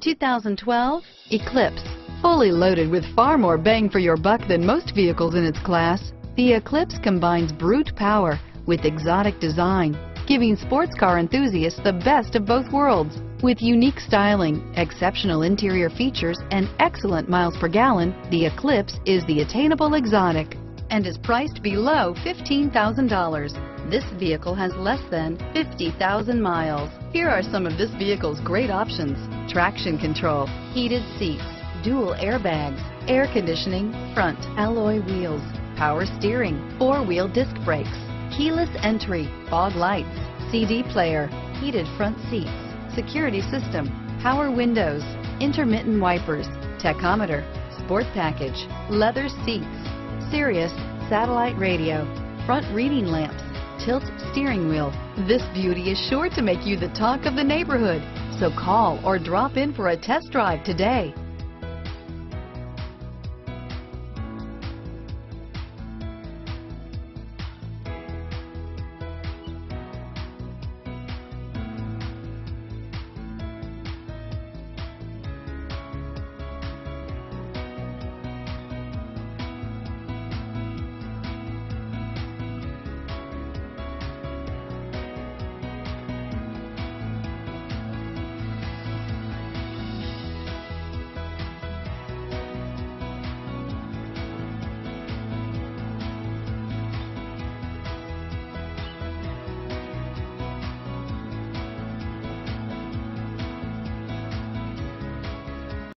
2012 Eclipse. Fully loaded with far more bang for your buck than most vehicles in its class, the Eclipse combines brute power with exotic design, giving sports car enthusiasts the best of both worlds. With unique styling, exceptional interior features, and excellent miles per gallon, the Eclipse is the attainable exotic and is priced below $15,000. This vehicle has less than 50,000 miles. Here are some of this vehicle's great options. Traction control, heated seats, dual airbags, air conditioning, front alloy wheels, power steering, four-wheel disc brakes, keyless entry, fog lights, CD player, heated front seats, security system, power windows, intermittent wipers, tachometer, sport package, leather seats, Sirius satellite radio, front reading lamps, tilt steering wheel. This beauty is sure to make you the talk of the neighborhood. So call or drop in for a test drive today.